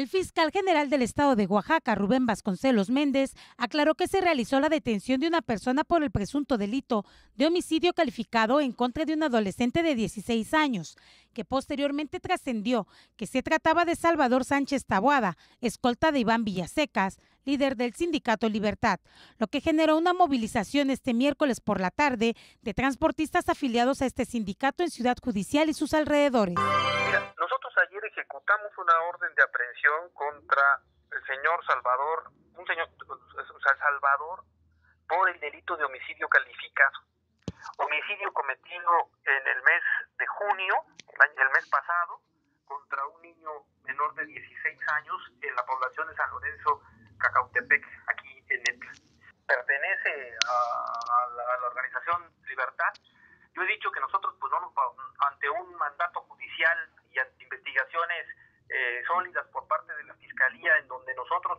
El fiscal general del estado de Oaxaca, Rubén Vasconcelos Méndez, aclaró que se realizó la detención de una persona por el presunto delito de homicidio calificado en contra de un adolescente de 16 años, que posteriormente trascendió que se trataba de Salvador Sánchez Taboada, escolta de Iván Villasecas, líder del sindicato Libertad, lo que generó una movilización este miércoles por la tarde de transportistas afiliados a este sindicato en Ciudad Judicial y sus alrededores una orden de aprehensión contra el señor Salvador, un señor, o sea, Salvador, por el delito de homicidio calificado. Homicidio cometido en el mes de junio, el mes pasado, contra un niño menor de 16 años en la población de San Lorenzo, Cacautepec, aquí en Etla. Pertenece a, la, a la organización Libertad. Yo he dicho que nosotros, pues no nos, ante un mandato judicial y investigaciones eh, sólidas por parte de la Fiscalía en donde nosotros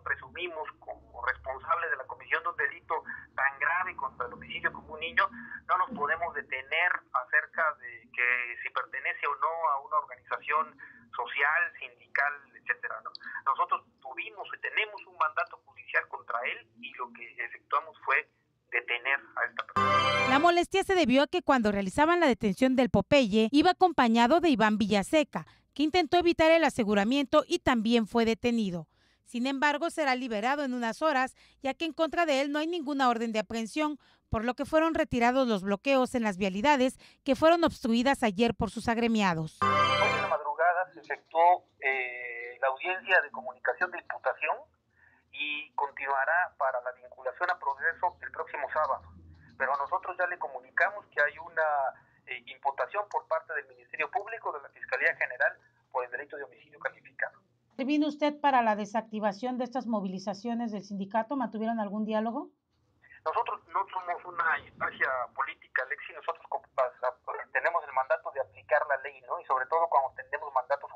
presumimos como responsables de la comisión de un delito tan grave contra el homicidio como un niño, no nos podemos detener acerca de que si pertenece o no a una organización social, sindical, etcétera. Nosotros tuvimos y tenemos un mandato judicial contra él y lo que efectuamos fue detener a esta persona. La molestia se debió a que cuando realizaban la detención del Popeye iba acompañado de Iván Villaseca, que intentó evitar el aseguramiento y también fue detenido. Sin embargo, será liberado en unas horas, ya que en contra de él no hay ninguna orden de aprehensión, por lo que fueron retirados los bloqueos en las vialidades que fueron obstruidas ayer por sus agremiados. Hoy en la madrugada se efectuó eh, la audiencia de comunicación de imputación y continuará para la vinculación a progreso el próximo sábado. Pero nosotros ya le comunicamos que hay una eh, imputación por parte del Ministerio Público, de la Fiscalía General, por el delito de homicidio calificado. ¿Vino usted para la desactivación de estas movilizaciones del sindicato? ¿Mantuvieron algún diálogo? Nosotros no somos una instancia política, Alexi, nosotros tenemos el mandato de aplicar la ley, ¿no? Y sobre todo cuando tenemos mandatos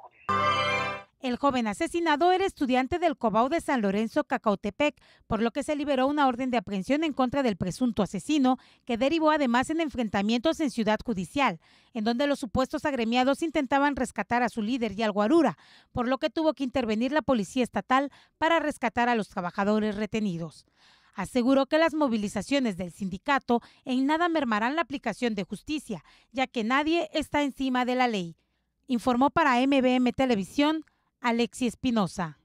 el joven asesinado era estudiante del Cobau de San Lorenzo, Cacautepec, por lo que se liberó una orden de aprehensión en contra del presunto asesino, que derivó además en enfrentamientos en Ciudad Judicial, en donde los supuestos agremiados intentaban rescatar a su líder y al guarura, por lo que tuvo que intervenir la policía estatal para rescatar a los trabajadores retenidos. Aseguró que las movilizaciones del sindicato en nada mermarán la aplicación de justicia, ya que nadie está encima de la ley. Informó para MBM Televisión Alexi Espinosa.